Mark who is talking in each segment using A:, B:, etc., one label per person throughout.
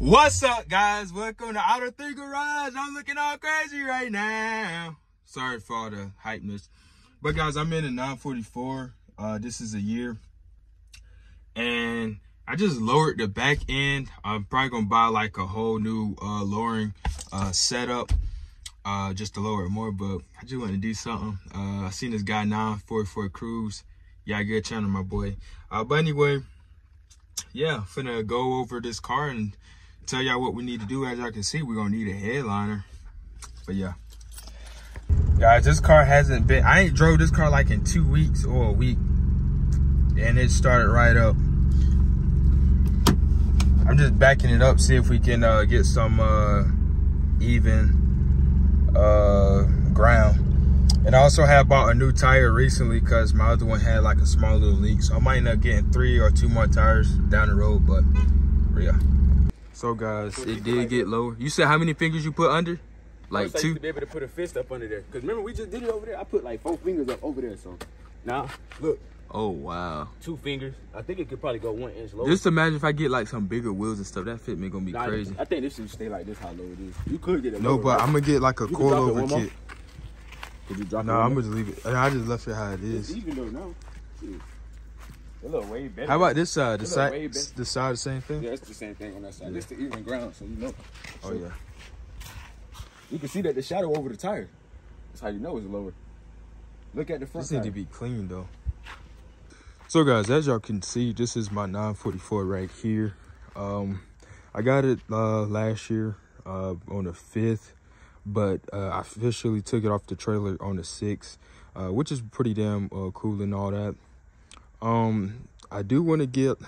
A: What's up, guys? Welcome to Auto 3 Garage. I'm looking all crazy right now. Sorry for all the hypeness. But, guys, I'm in a 944. Uh, this is a year. And I just lowered the back end. I'm probably going to buy, like, a whole new uh, lowering uh, setup uh, just to lower it more. But I just want to do something. Uh, I seen this guy 944 Cruise. Yeah, good channel, my boy. Uh, but anyway, yeah, finna go over this car and tell y'all what we need to do. As y'all can see, we're gonna need a headliner. But yeah. Guys, this car hasn't been, I ain't drove this car like in two weeks or a week. And it started right up. I'm just backing it up, see if we can uh, get some uh, even uh, ground. And I also have bought a new tire recently because my other one had like a small little leak. So I might end up getting three or two more tires down the road, but yeah. So guys, it did get lower. You said how many fingers you put under? Like two?
B: To be able to put a fist up under there. Cause remember we just did it over there. I put like four fingers up over there. So now look,
A: Oh wow.
B: two fingers. I think it could probably go one inch lower.
A: Just imagine if I get like some bigger wheels and stuff. That fitment gonna be
B: Nah,
A: crazy.
B: I think this should stay like this. How low it is. You could get it.
A: No,
B: lower,
A: but
B: right?
A: I'm gonna get like a
B: You can drop it
A: coilover kit.
B: Could you drop
A: No? I'm gonna just leave it. I just left it how it?
B: It's even though now. It look way better.
A: How about this side? The
B: It look
A: side, the side, the same thing.
B: Yeah, it's the same thing on that side. It's the even ground, so you know.
A: Oh yeah.
B: You can see that the shadow over the tire. That's how you know it's lower. Look at the front
A: This need to be clean though. So guys, as y'all can see, this is my 944 right here. Um, I got it uh, last year uh, on the 5th, but uh, I officially took it off the trailer on the 6th, uh, which is pretty damn uh, cool and all that. Um, I do want to get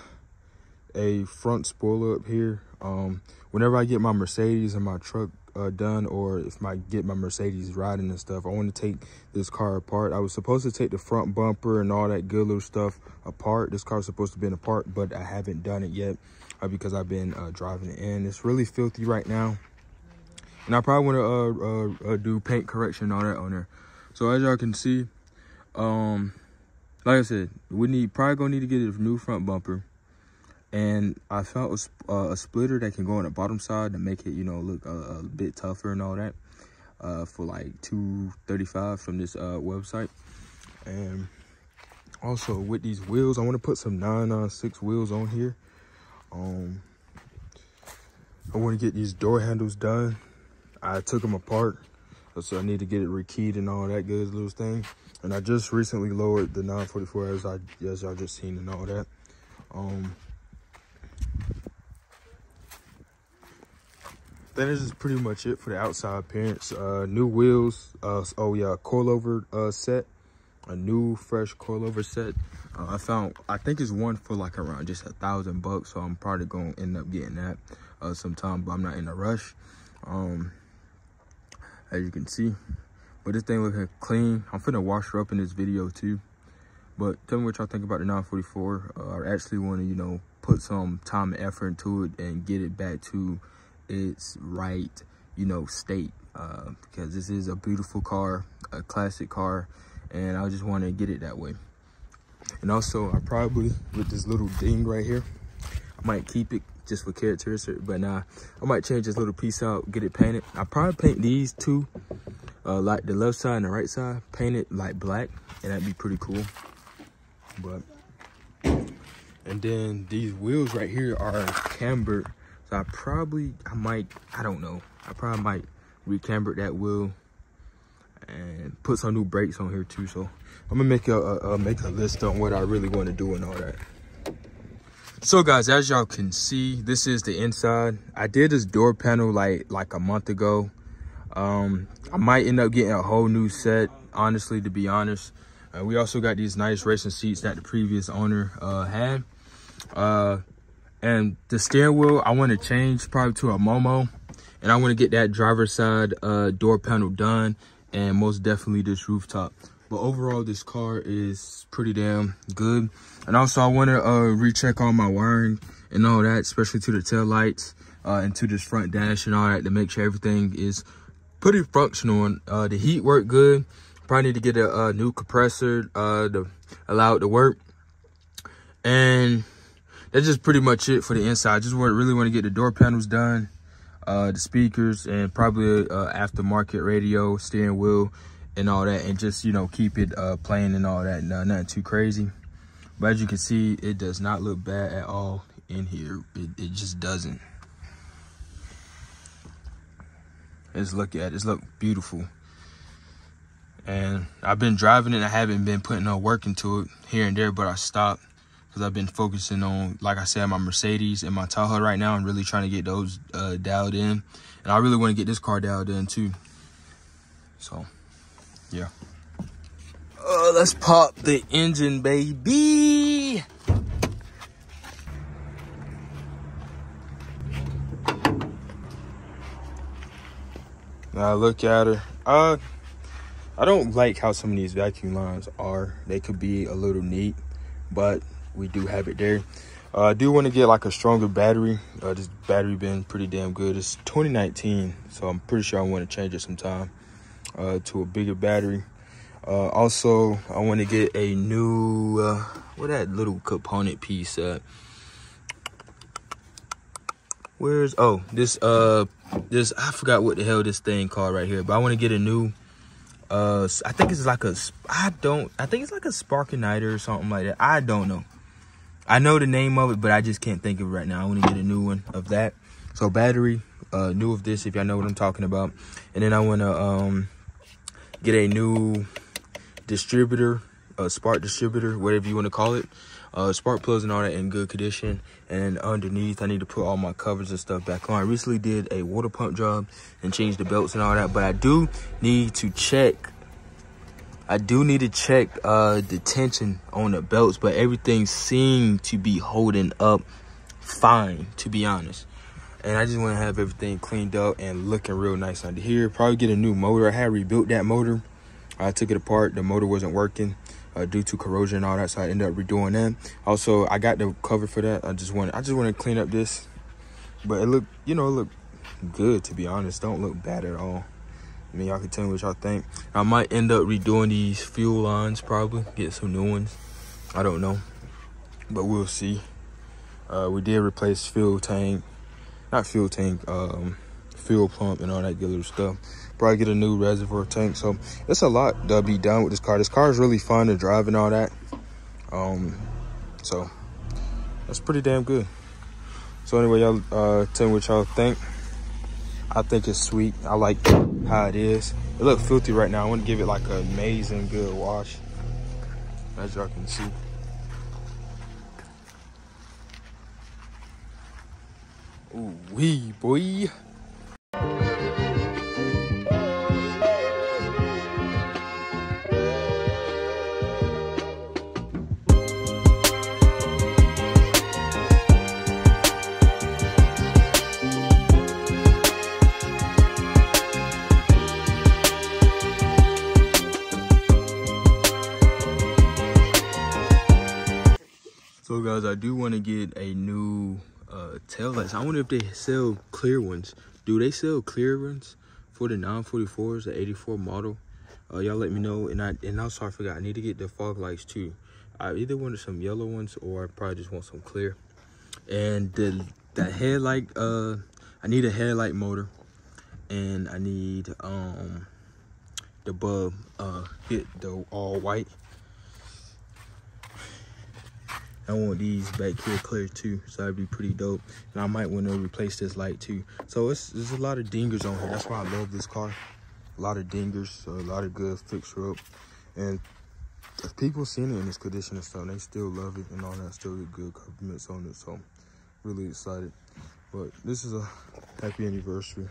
A: a front spoiler up here. Um, whenever I get my Mercedes and my truck uh, done, or if I get my Mercedes riding and stuff, I want to take this car apart. I was supposed to take the front bumper and all that good little stuff apart. This car's supposed to be in apart, but I haven't done it yet uh, because I've been uh, driving it in. It's really filthy right now. And I probably want to uh, uh, uh, do paint correction and all that on there. So as y'all can see, um, like I said, we need probably gonna need to get a new front bumper. And I found a, uh, a splitter that can go on the bottom side to make it, you know, look a, a bit tougher and all that. Uh, for like two thirty five from this uh, website. And also with these wheels, I want to put some nine on six wheels on here. Um, I want to get these door handles done. I took them apart, so I need to get it rekeyed and all that good little thing. And I just recently lowered the 944 as I as y'all just seen and all that. Um, that is pretty much it for the outside appearance. Uh, new wheels. Uh, oh yeah, coilover uh, set. A new fresh coilover set. Uh, I found. I think it's one for like around just a thousand bucks. So I'm probably gonna end up getting that uh, sometime. But I'm not in a rush. Um, as you can see, but this thing looking clean. I'm finna wash her up in this video too. But tell me what y'all think about the 944. Uh, I actually want to, you know, put some time and effort into it and get it back to its right, you know, state. Uh, because this is a beautiful car, a classic car, and I just want to get it that way. And also, I probably, with this little ding right here, I might keep it just for characteristic, but nah, I might change this little piece out, get it painted. I probably paint these two, uh, like the left side and the right side, paint it like black, and that'd be pretty cool. But, and then these wheels right here are cambered, so I probably, I might, I don't know, I probably might recamber that wheel and put some new brakes on here too. So I'm gonna make a, a, a make a list on what I really want to do and all that. So guys, as y'all can see, this is the inside. I did this door panel like like a month ago. Um, I might end up getting a whole new set, honestly, to be honest. Uh, we also got these nice racing seats that the previous owner uh, had. Uh, and the steering wheel, I want to change probably to a Momo. And I want to get that driver's side uh, door panel done. And most definitely this rooftop. But overall, this car is pretty damn good. And also, I want to uh, recheck all my wiring and all that, especially to the tail lights uh, and to this front dash and all that to make sure everything is pretty functional. And uh, the heat worked good. Probably need to get a, a new compressor uh, to allow it to work. And that's just pretty much it for the inside. Just want really want to get the door panels done, uh, the speakers, and probably uh, aftermarket radio, steering wheel, and all that, and just you know keep it uh, playing and all that. No, nothing too crazy. But as you can see, it does not look bad at all in here. It, it just doesn't. Let's look at it. It's look beautiful. And I've been driving it. I haven't been putting no work into it here and there, but I stopped because I've been focusing on, like I said, my Mercedes and my Tahoe right now and really trying to get those uh, dialed in. And I really want to get this car dialed in too. So, yeah. Uh, let's pop the engine, baby. Now look at her. Uh, I don't like how some of these vacuum lines are. They could be a little neat, but we do have it there. Uh, I do want to get like a stronger battery. Uh, this battery been pretty damn good. It's 2019, so I'm pretty sure I want to change it sometime uh, to a bigger battery. Uh, also, I want to get a new, uh, what that little component piece at? Where's, oh, this, uh, this, I forgot what the hell this thing called right here, but I want to get a new, uh, I think it's like a, I don't, I think it's like a spark igniter or something like that. I don't know. I know the name of it, but I just can't think of it right now. I want to get a new one of that. So battery, uh, new of this, if y'all know what I'm talking about. And then I want to, um, get a new distributor, a spark distributor, whatever you want to call it. Uh, spark plugs and all that in good condition. And underneath, I need to put all my covers and stuff back on. I recently did a water pump job and changed the belts and all that. But I do need to check. I do need to check uh, the tension on the belts. But everything seemed to be holding up fine, to be honest. And I just want to have everything cleaned up and looking real nice under here. Probably get a new motor. I had rebuilt that motor I took it apart. The motor wasn't working uh, due to corrosion and all that, so I ended up redoing that. Also, I got the cover for that. I just want I just want to clean up this, but it look you know it look good to be honest. Don't look bad at all. I mean, y'all can tell me what y'all think. I might end up redoing these fuel lines probably, get some new ones. I don't know, but we'll see. Uh, we did replace fuel tank, not fuel tank, um, fuel pump and all that good little stuff probably get a new reservoir tank. So it's a lot to be done with this car. This car is really fun to drive and all that. Um, so that's pretty damn good. So anyway, y'all uh, tell me what y'all think. I think it's sweet. I like how it is. It look filthy right now. I want to give it like an amazing good wash. As y'all can see. Ooh wee boy. So guys, I do want to get a new uh, tail lights. I wonder if they sell clear ones. Do they sell clear ones for the 944s, the 84 model? Uh, y'all let me know. And I and also I forgot, I need to get the fog lights too. I either wanted some yellow ones or I probably just want some clear. And the the headlight, uh, I need a headlight motor, and I need um the bulb uh hit the all white I want these back here clear too, so that'd be pretty dope. And I might want to replace this light too. So it's there's a lot of dingers on here. That's why I love this car. A lot of dingers, so a lot of good fixer up. And if people seen it in this condition and stuff, they still love it and all that. Still get good compliments on it. So really excited. But this is a happy anniversary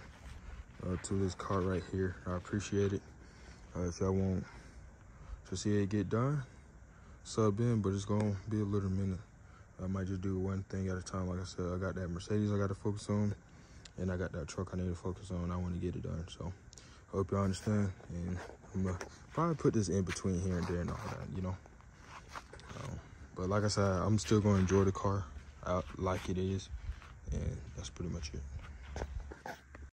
A: uh, to this car right here. I appreciate it. Uh, if y'all want to see it get done, sub in, but it's gonna be a little minute. I might just do one thing at a time. Like I said, I got that Mercedes I got to focus on, and I got that truck I need to focus on. I want to get it done. So, hope y'all understand. And I'm gonna probably put this in between here and there and all that, you know. Um, but like I said, I'm still gonna enjoy the car out like it is, and that's pretty much it.